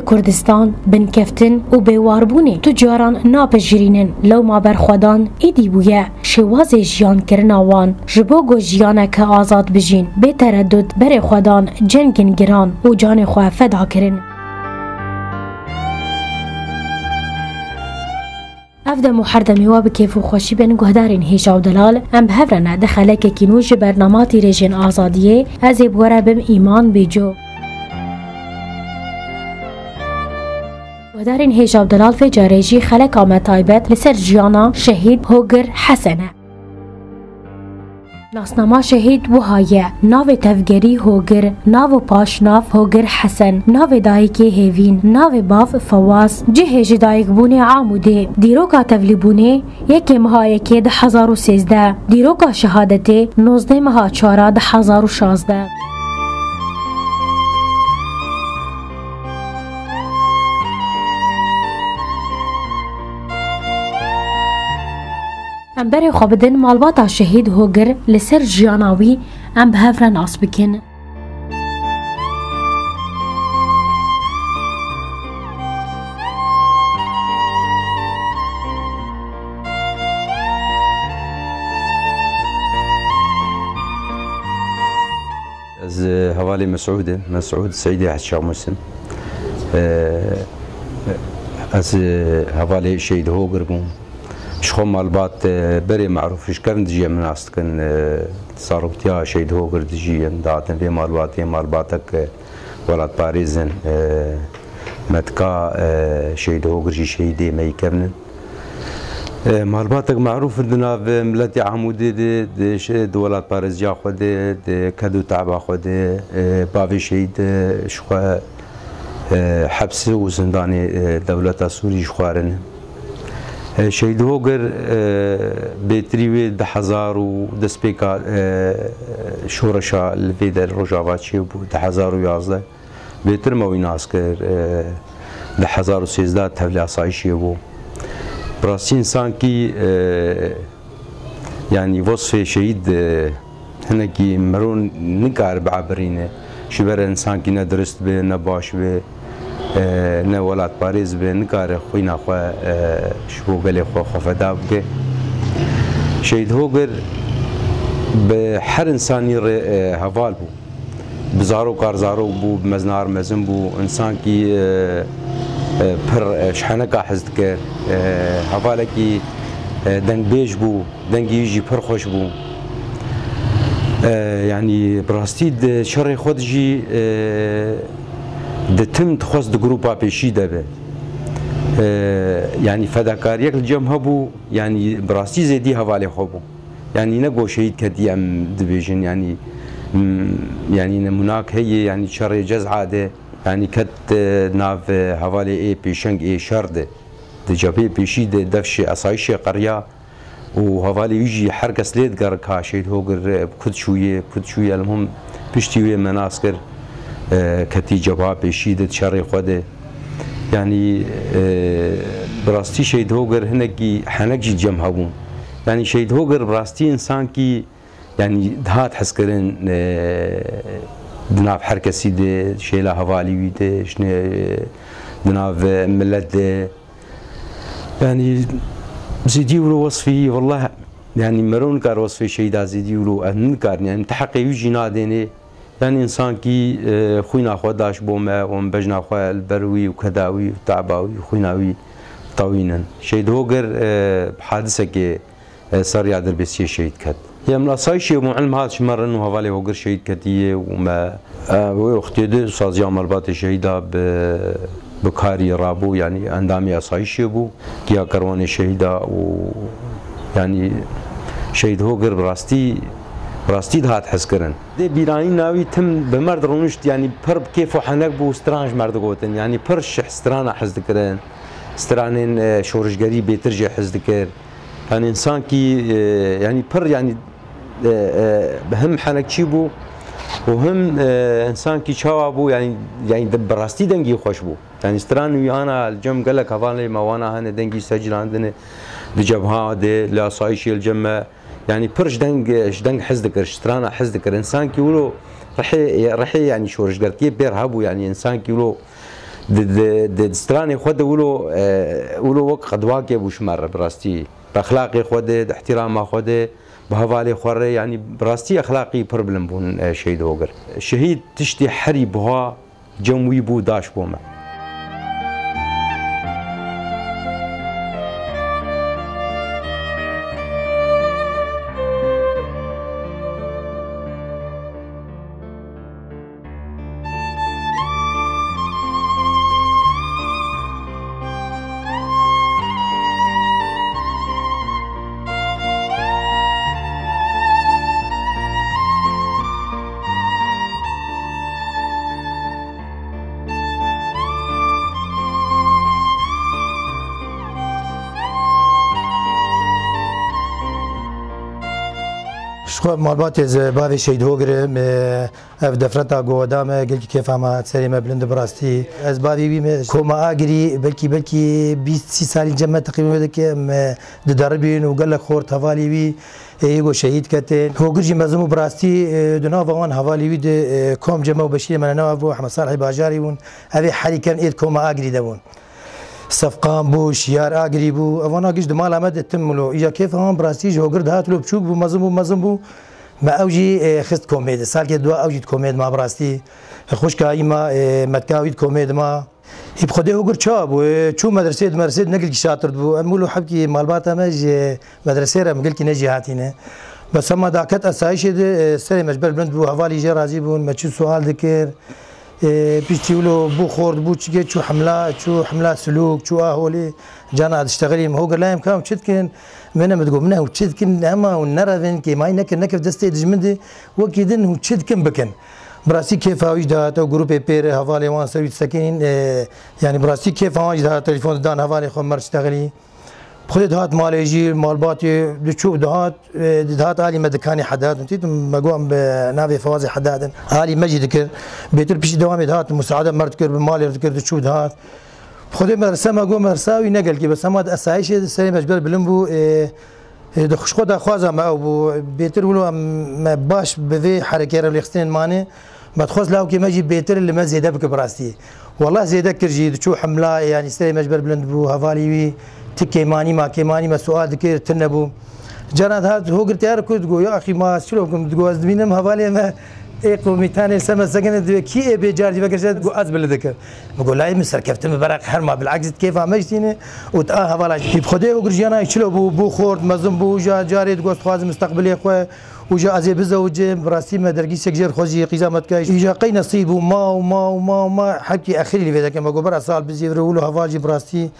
کردستان بنکفتن و بیواربونی تو جاران ناپجرینن لو ما بر خودان ایدی بویه شوازی جیان کرن وان ربو گو جیانه که آزاد بجین به تردد بر خودان جنگین گران و جان خواه فدا کرن اف ده محردمی و بکیف و خوشی بنگوهدارین هیچا و دلال ام به ده کنوش برنامه تیره آزادیه از ای بم ایمان بیجو. و دارین هێژاو دەلاڵ فێ جارێژی خەلک ئامە تایبەت لەسەر ژیانە شەهید هۆگر حەسەنە. ناسنامە شەهید وهایە ناوێ تەفگەری هۆگر ناو و پاشناف هۆگر حەسەن ناوێ دایکی هێوین ناوێ باف فەواز جێ هێژی دایکبوونێ ئامودێ دیرۆکا تەڤلیبوونێ یەکێ مهایەکێ دە 1970 دیرۆکا شەهادەتێ 19 مەها چارە دە 16. ام بری خوابدن مالباتا شهید هوگر لسر جیاناوی ام بهفرن آس بکن از هوالي مسعودة مسعود سعيدي عشاق مسلم از هوالي شهيد هوگر بوم شخو مالبات بري معروفش كان دجي من أستكن تصاربتيا شيد هوغر دجي داتن في مالباتي مالباتك ولات باريزن متكا شيد هوغر جي شيدي ما يكمن مالباتك معروف دنا في ملتي عمودي دي شيد ولات باريز جا خود كدو تعبا خود بافي شيد شخو حبس وزنداني دولة سوري شخوارن شهید هوګر بهتري وي د هزار او د سپیکا شورشا لوي د روجاوا چی بو د 2011 بهتر مو ویناس کر د 2013 تحویل آسایشی بو براسی انسان کی یعنی وصف شهید هنه کی مرون نکار بعبرینه شبر انسان کی نه درست به نه باش به نه ولات پاریز به نکار خوی نخوا شبو بلی خوا خفدا بگه شهید هوگر به هر انسانی هوال بو بزارو کارزارو بو مزنار مزن بو انسان کی پر شحنه کا حزد کرد حواله کی دنگ بیج بو دنگی جی پر خوش بو یعنی براستی شر خود جی دتم تخواست د گروپا پیشی دبه یعنی فداکاریک الجم هبو یعنی براستی زیدی حواله خوبو یعنی نه گوشید کدی ام دبیجن یعنی یعنی نموناک هی یعنی شر جزعه ده یعنی کد ناو حواله ای پیشنگ ای شر ده د جبهه پیشی ده دفش اسایش قریا و حواله یجی هر کس لید گر کا شهید هوگر خود شویه خود شویه المهم پشتی و مناسکر کتی جبا پیشیدت شر خود یعنی براستی شهید هوگر هنگی حنک جی جم هبون یعنی شهید هوگر براستی انسان کی یعنی دهات حس کرن دناف هر کسی ده شیلا حوالی ویده شنه دناف ملت ده يعني زيدي ولو وصفي والله يعني مرون كار وصفي شيء دا زيدي ولو أهن كار يعني تحقي يجي ناديني تن انسان کی خوینا خو داش بوم و بجنا خو البروی و کداوی و تعباوی و خویناوی طوینن شهید هوگر حادثه که سر یادر بسی شهید کرد یم لاسای شی معلم هات شمرن و حوالی هوگر شهید کردیه و ما و اختیده سازی مرباط شهیدا به بکاری رابو یعنی اندامی آسایشی بو کیا کروان شهیدا و یعنی شهید هوگر براستی راستی دهات حس کردن دی بیرانی ناوی تم به مرد رونشت یعنی پر کیف و حنک بو استرانج مرد گوتن یعنی پر شح استرانا حس دکرن استرانین شورشگری بهتر جه حس دکر یعنی انسان کی یعنی پر یعنی هم حنک چی بو و هم انسان کی چاوا بو یعنی یعنی براستی دنگی خوش بو یعنی استران ویانا الجم گله کفان لی موانا هنه دنگی سجلاندنه دجبها ده لاسایش الجمه يعني برش دنگ شدنگ حز دکر شترانا حز دکر انسان کی ولو رحی رحی یعنی شورش گرد کی بیر هبو یعنی انسان کی ولو د ستراني خود ولو ولو وق قد واقع بو شمار براستي باخلاقي خود د احترام خود بهوالي خوره يعني براستي اخلاقي پربلم بون شهيد وگر شهيد تشتي حري بها جموي بو داش بومه شخوا مالباتي ز باوي شهيد هوگرم اف دفرتا گودام گلکی که فهمه سری ما بلند براستی از باوي بیم کما آگری بلکی بلکی 20 سالی جمع تقریبا بده که ددربین و گلک خور توالی وی ایگو شهید کتن هوگر جی مزمو براستی اه، دنا وان حوالی وی اه، کم جمع بشیر من نو احمد صالح باجاری ون اوی حریکن اید کما آگری دون صفقان بو شیار آگری بو اوانا گیش دمال آمد اتملو یا کیف هم براستی جو گرد هات لو بچوک بو مزم بو مزم بو ما اوجی خست کمد سال که دو اوجی کمد ما براستی خوش که ایما متکاوید کمد ما ایب خود او گر چاب و چو مدرسه دو مدرسه نقل کی شاطر بو امولو حب کی معلومات ما مدرسه را مقل کی نجی هاتینه بس هم دا کت اسایش سر مجبر بلند بو حوالی جه راضی بون مچو سوال دکر بيشتيولو بو خورد بو تشيكي شو حملة شو حملة سلوك شو اهولي جانا هاد اشتغلي هو قال لهم كام تشتكن من ما تقول منها وتشتكن اما ونرى ذن كي ماي نكن نكف دستي دجمندي وكيدن وتشتكن بكن براسي كيف هاويج دهات او جروب بير هوالي وان سيرفيس سكين يعني براسي كيف هاويج دهات تليفون دان هوالي خو مرشتغلي خودت هات ماليجي مالباتي دشوف دهات دهات اه، علي مدكاني حداد نتيت مقوم بنافي فوازي حداد علي مجد كر بيتر بيش دوام دهات مساعدة مرت كر مالي كر دشوف دهات خودت مدرسة مقوم مدرسة نقل كي بس ما أسايش سري مجبر بلنبو اه، اه، دخش خود خوازا ما أو بيتر ولو ما باش بذي حركة رليخستين ماني ما تخوز لاو كي مجي بيتر اللي ما زيدا بك براستي والله زيدا كرجي دشوف حملة يعني سري مجبر بلنبو هفاليوي ti kemani ma kemani me sual dikir tin nebû cana hat hogirtiyar ku digo ya axî ma çîrokim digo ez dibînim hevalê me ê komîtanê ser me sekinê dibe kî ê bêcar cîveke şe digo ez bilê dikim bi golayê min serkeftin bi berek herma bilaks kêfa me jî tîne û te a hevala jî xwedê hogir jiyana çîlo bû bû xort mezin bû ja carê digo dixwazim mustaqbilê xwe وجا ازي بزوجي براسي ما درجي سكجير خوزي قزامت كاي اجا قي نصيب وما وما وما وما حكي اخري لي كما قبر سال بزي رولو هواجي براسي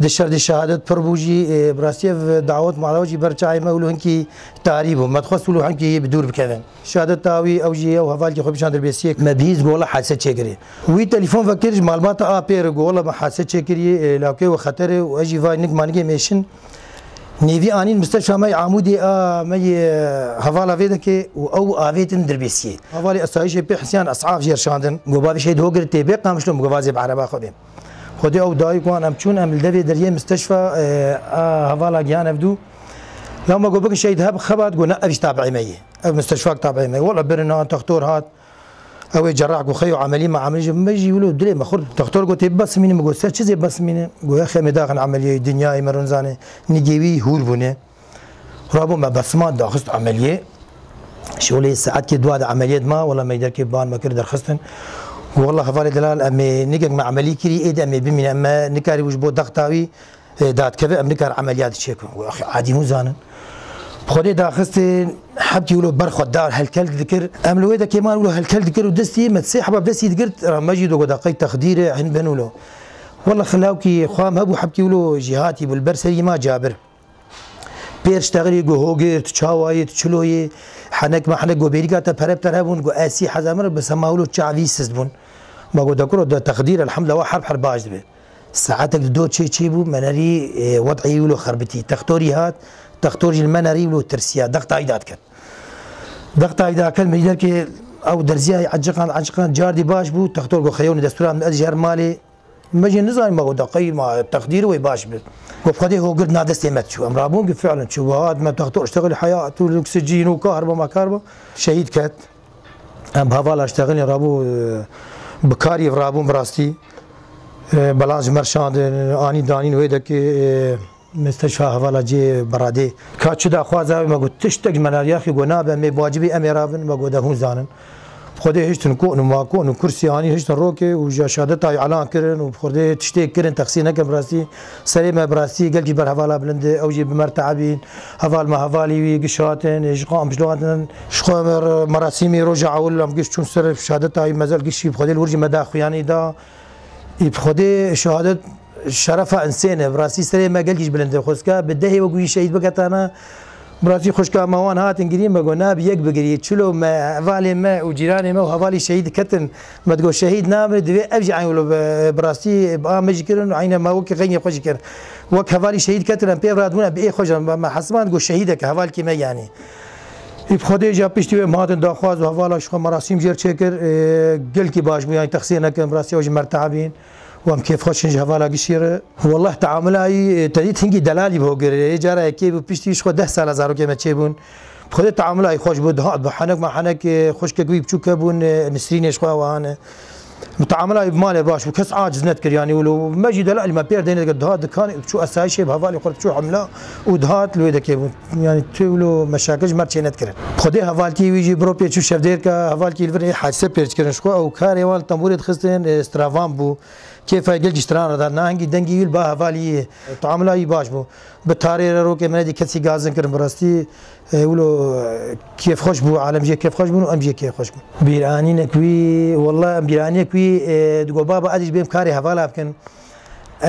دشر دي شهادت بربوجي براسي دعوت معلوجي برچاي ما ولو هنكي تعريب ما تخصلو هنكي بدور بكذا شهادت تاوي او جي او هواجي خوب شاندر بيسيك ما بيز قولا حاسه تشكري وي تليفون فكرج معلومات ابير قولا ما حاسه تشكري لاكي وخطر واجي فاينك مانجي ميشن نیوی آنین شما انين عمودی آ می آه مي که آه، و او افيتن دربيسي هفالي استایش به حسیان اصعاب جر شاندن مبابي شد هوگر تیبه بي قام شلون مغوازي بعربا خبي خدي او دایی كون ام چون ام لدي در یه مستشفا آه، آه، هفالا جان افدو لو ما قبك شهيد هب خبات قلنا تابعی میه مي مستشفى تابعي مي والله برنا دكتور هات او جراح گوخه او عملی ما عملی ما جیولو دلی ما خور دکتر گوت بس مینم گوت سه چیزی بس مینه گویا خمی داغن عملیه دنیای مرونزانه نگیوی هور بونه رابو ما بس ما داخست عملیه شغلي ساعات كي دواد عمليات ما ولا ما يدير كي بان ما كير درخستن والله خفالي دلال امي نيكك مع عملي كري ايد امي بمن اما نكاري وجبو ضغطاوي دات كذا ام نكار عمليات تشيكو اخي عادي مو زانن خودی داخستین حبتی ولو بر خود دار هلکل دکر املوی دا کمان ولو هلکل دکر و دستی متسی حباب دستی ذکر مجید و دقی تخدیر عن بن ولو والله خلاوکی خوام هبو حبتی ولو جهاتی بالبرسری ما جابر پیش تغییر گو هوگر چاوایی چلوی حنک محله گو بیریگا تا پرب تر گو اسی حزامر بسماولو چاوی است بون ما گو دکرو دا تقدیر الحمد لله حرب حرب باج دبه ساعتك دو چی تشيبو مناري اه، وضعي ولو خربتی تختوری هات دەختۆژی ترسيا دقت ترسیا كان دقت عيدا كان من ذلك او درزيا عجقا عجقا جاردي باش بو خيوني دستور گۆ خەیون دەستوران ئە ژێر مالی مەژێ نزانانی مەەوە ما تقدير وي باش بێت وفقدي هو قلنا نادس مات شو ام رابون فعلا شو هاد ما دكتور اشتغل حياه الاكسجين وكهرباء ما كهرباء شهيد كات ام هذا اشتغل رابو آه، بكاري رابون براستي آه، بلانج مرشاند آه، اني دانين ويدك مثل شاهوالا جی برادی که چه دخواز هم مگو تشتک من اریاخی گو نابه می باجبی امی رابن مگو ده هون زانن خود هشتن کو نما کو نو کرسی هانی هشتن رو که و شهادت اعلان کردن و خود تشتی کردن تقسیم نکم براستی سری ما براستی گل بر حوالا بلند او جی بمر تعبین حوال ما حوالی وی گشاتن اشقام بجلواتن شخو مراسمی رجع ولم گش چون سر شهادت ای مزل گشی خود الورج مدا خویانی دا ای خود شهادت شەرەفە ئەسێنە ڕاستی سرێ مەگەلکیش بلندێ خۆستکە بدەهێ وەگووی شەید بگەتانە برای خوشکا ماوان هاتن گریم بگو ناب یک بگری چلو ما اوالی ما و جیرانی ما و اوالی شهید کتن مدگو شهید نامر دوی افجی عین ولو براستی با مجی کرن عین ما وک غنی خوش کرن وک اوالی شهید کتن ام پیراد بونه به خوش ما حسمان گو شهید که اوالی کی ما یعنی ای خود جا پشتی و ماتن داخواز و اوالا شخو مراسم جر چکر گل کی باش بو یعنی تخسیر نکن براستی اوج مرتعبین وام کیف خوشنج هەوالا گشیرە والله تعاملایی تەدید هەنگی دەلالی بۆ گرێ جارەکێ بوو پشتی خۆ ده سال زارۆکێمە چێ بوون خۆی تعاملای خۆش بوو دهات بە حەنەک مەحەنەک خوشکە گوی بچووکە بوون نسرینێش خواوانە متعاملای مالێ باش بوو کەس عاجز نەت کردیانی ولو مەجی دەلالی مە پێر دێنێت دهات دکان بچوو ئەسایشێ هەوالی خۆ بچوو حملا و دهات لێ دەکێ بوون ینی تولو مەشاکەش مەرچێ نەتکرد خودی هەوالکی ویژی بڕۆ پێچوو شەفدێرکە هەوالکی لبرێ حادسە پێچکردن شخوا ئەو کارێوان تەمبورێت خستێن استراوان بوو. کیفای گل جستران را دادن هنگی دنگی ویل با حوالی تعاملایی باش بو به تاره رو که من دی کسی گازن کردم براستی ولو کیف خوش بو عالم جه کیف خوش بو ام جه کیف خوش بو بیرانی نکوی والله ام بیرانی نکوی دو بابا ادیش بیم کاری حوالا بکن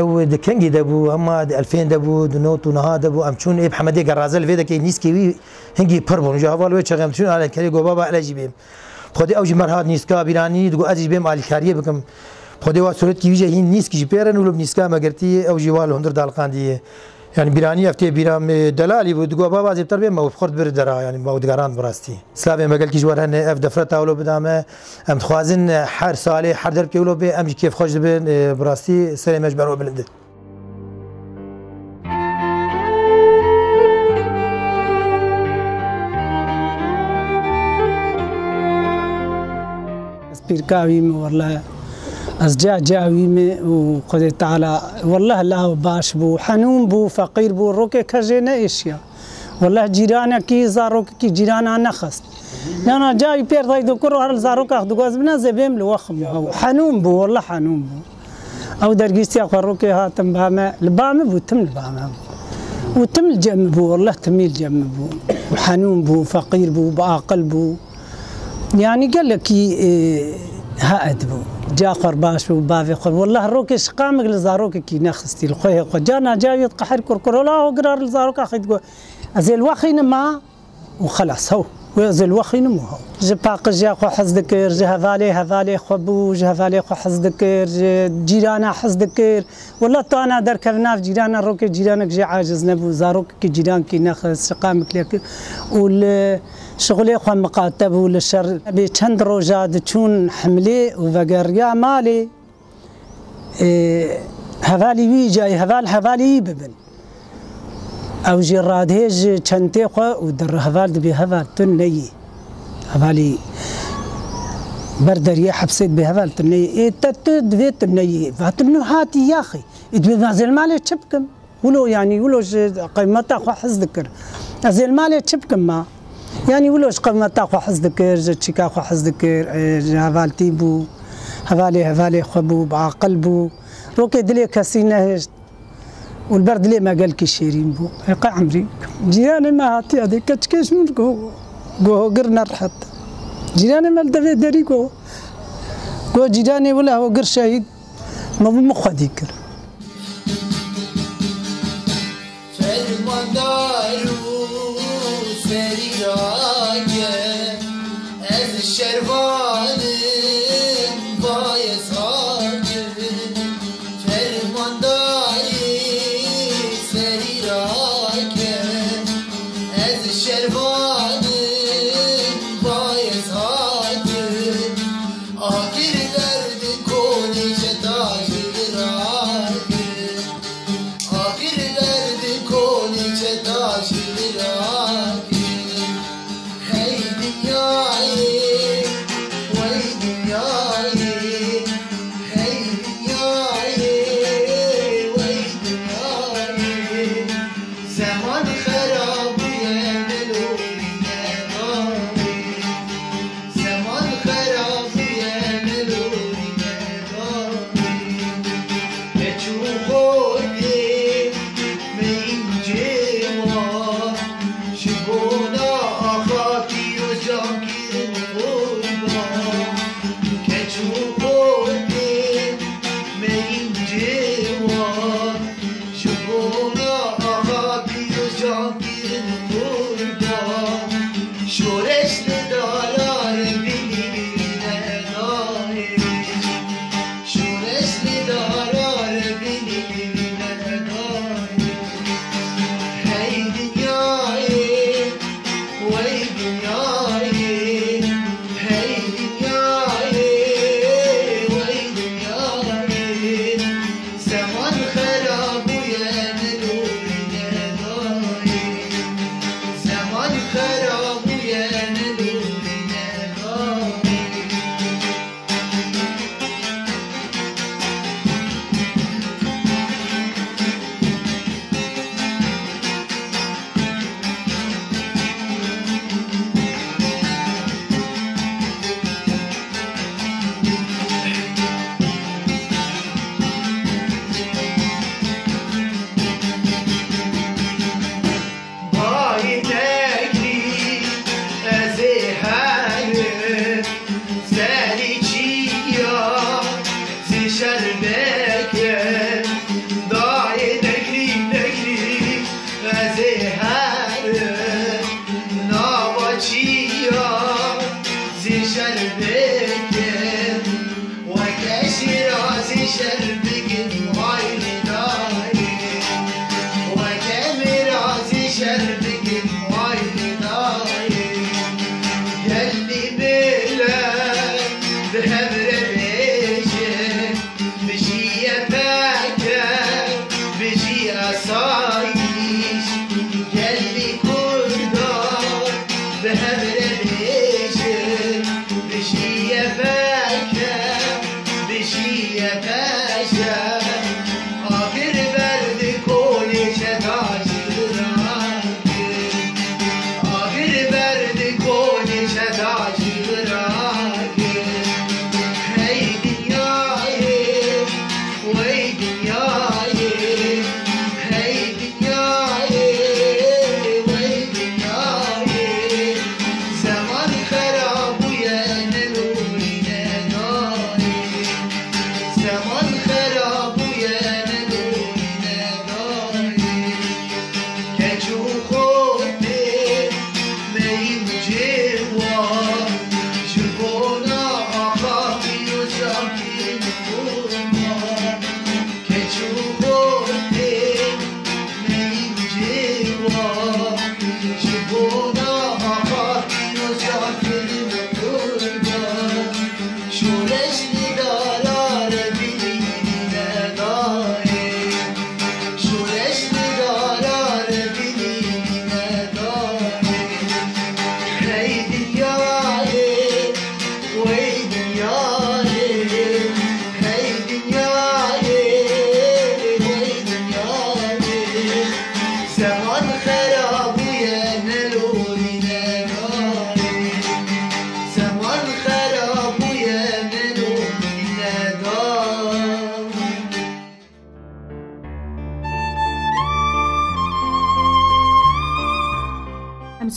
او د کنګي د بو اما د 2000 د بو د نوټو نه د بو ام چون اب حمدي غرازل وې د کې نیس کې وی هنګي پر بون جو حوالو چې غم چون علي کړي ګوبا به علي جيبم خو دې او جمر هات نیس کا بیرانی د ګو ادیش بیم علي کاری بکم خودی وا صورت کی ویژه این نیست کی پیرن ولو نیسکا تی او جوال هندر دال قاندی یعنی بیرانی افتی بیرام دلالی بود گو بابا زیبتر بیم او خورد بر درا یعنی ما دگران براستی سلام مگل کی جوار هن اف دفرت ولوب دامه ام خوازن هر سالی هر درب کی به ام کیف خوش بن اه، براستی سری مجبر و بلند پیرکاوی مورلا از أصدقاء و وقدرت على والله الله باش بو حنون بو فقير بو روكي كجينا إشيا والله کی كي کی جیران آن نخست أنا جاي بير دای دکور هر زاروك أخذ قاز بنا زبيم لوخم هو حنون بو والله حنون بو أو درجيستي أخو روكي هاتم بامة ما بو تم و وتم الجم بو والله تميل جم بو وحنون بو فقير بو باقل بو يعني قال لك اه، هاد بو جا قرباش و بافی خود والله روک شقام گل زاروک کی نخستی خویه خود جان جاویت قحر کرکر ولا و قرار زاروک اخید گو از الوخین ما وخلاص هو ويزل نموها جي جباق جي اخو حز دكير هذالي هفالي خو بو هذالي خو حز دكير جيرانا حز دكير والله تانا در كفنا في جيرانا روكي جيرانك جي عاجز نبو زاروك كي جيران كي نخ سقامك لك وال شغلي خو مقاتب والشر بي چند روجا چون حملي يا مالي هفالي إيه، ويجاي هذال هذالي ببن او جی رادهج چنته خو او در هوال به هوال تن نی هوالی بر دریا حبسيت بهذا التنية تتد في التنية فاتنو هاتي يا أخي إدوي ذا المال تشبكم ولو يعني ولو قيمتا خو حز ذكر ذا المال تشبكم ما يعني ولو قيمتا خو حز ذكر تشيكا خو حز ذكر هذا تيبو هذا هذا خبو بعقلبو روكي دلي كاسينه والبرد ليه ما قال كي شيرين بو يقع عمري جيراني ما هاتي هذيك كتكيش من قو قو قرنا الحط جيراني ما لدفع داري قو قو جيراني ولا هو قر شهيد ما بمخ هذيك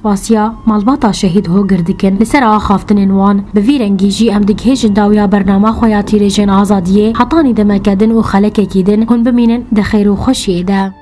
سپاسیا مالباتا شهید هو گردکن لسر آخافتنین وان به ویرنگی جی ام دیگه هیجن داویا برنامه خویا تیره جن آزادیه حطانی دمکدن و خلکه کیدن هون بمینن دخیر و خوشیه ده